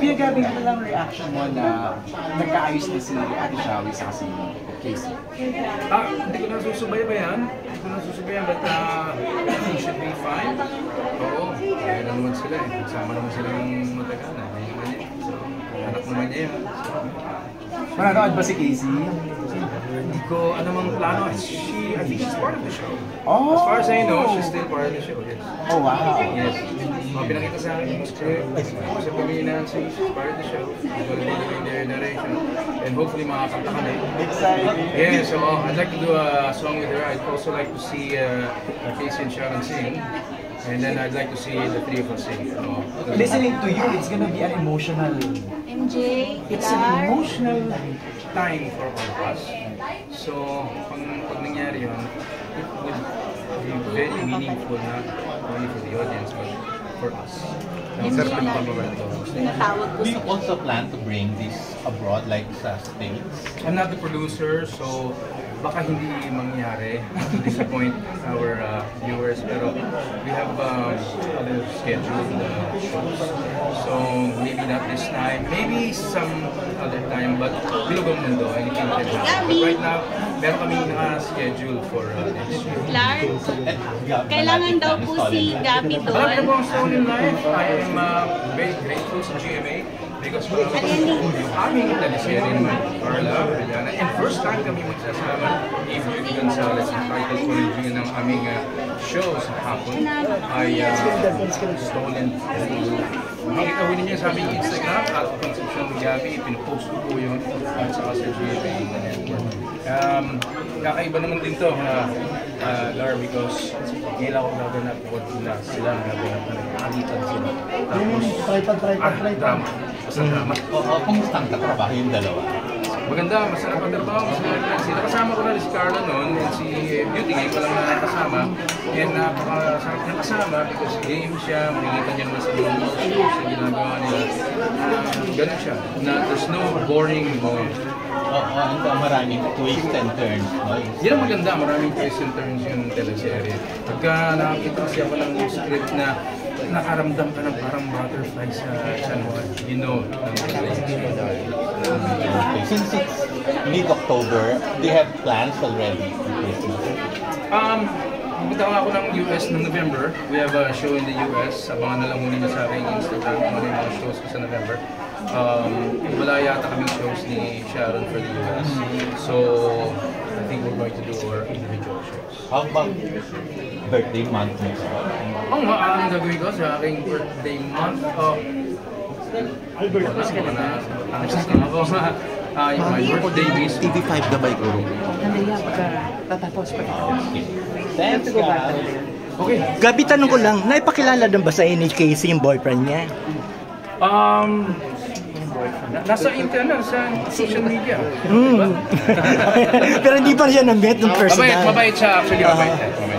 Kuya Gabi, ano lang reaction mo na nagkaayos na si Ate Shawi sa si Casey? Ah, hindi ko na susubaybayan. Hindi ko na susubayan, but uh, he should be fine. Oo, kaya na naman sila eh. Kasama naman sila ng matagal na. Hindi naman niya. So, anak naman niya yun. So, Mananood ba si Casey? Hindi ko alam ang plano. She, I think she's part of the show. Oh! As far as I know, she's still part of the show, yes. Oh, wow. Yes. Mga pinakita sa akin yung script. Kasi pamilya Nancy, she's part of the show. Doing their narration. And hopefully makakanta kami. Exciting. Yeah, so uh, I'd like to do a song with her. I'd also like to see uh, Casey and Sharon sing. And then I'd like to see the three of us sing. So, Listening to you, it's gonna be an emotional... MJ, It's an emotional... time for all of us. So, pag, pag nangyari yun, it would be very meaningful not only for the audience, but for us. Do sa you also plan to bring this abroad, like sa States? I'm not the producer, so baka hindi mangyari to disappoint our uh, viewers pero we have um, other scheduled uh, shows so maybe not this time maybe some other time but bilog ang mundo anything can happen but right now meron kami naka-schedule for uh, next year Gab, Kailangan daw na po si na. Gabi Alam niyo doon. po ang Stone in Life, I am uh, very grateful sa GMA because marami po yung aming ni Carla Villana and first time kami magsasama ni Beauty Gonzalez ang title ko rin ng aming uh, show sa hapon ay uh, Stolen Life. Makikita ko ninyo sa aming Instagram at Concepcion Gabi, pinupost ko po yun at saka sa GMA network. Um, kakaiba naman din to na uh, Lar because ngayon ako gaganap ko na sila ang gaganap na nagkakalitan sila. Tapos, ah, drama. Basta drama. O, o, kumusta ang katrabaho yung dalawa? Maganda, masarap ang trabaho, masarap lang sila. Kasama ko na si Carla noon, and si Beauty ngayon ko lang na kasama. And napakasarap niya kasama because game siya, makikita niya naman sa mga shows na ginagawa nila. Uh, ganun siya. Na, there's no boring moment. Oo, oh, oh, maraming twists and turns. No? Yan ang maganda, maraming twists and turns yung teleserye. Pagka nakakita kasi ako ng script na nakaramdam ka ng parang butterfly sa chan mo, you know, Okay. Since it's mid-October, do you have plans already for Christmas? Um, Pumunta ako ng US noong November. We have a show in the US. Abangan na lang muna sa aking Instagram kung ano yung mga shows ko sa November. Um, wala yata kaming shows ni Sharon for the US. So, I think we're going to do our individual shows. How about birthday month mo? Ang oh, ang gagawin ko sa aking birthday month of Albert, wala ko na ako. Ah, yung my birthday wish. TV5 na ba ikaw? Thanks, Gab. Okay. Gabi, tanong ko lang, naipakilala din ba sa Casey yung boyfriend niya? Um, na- nasa internet, sa social media. Mm. Diba? Pero hindi pa siya na-met ng personal. Mabait, mabait siya actually, mabait. Mabait.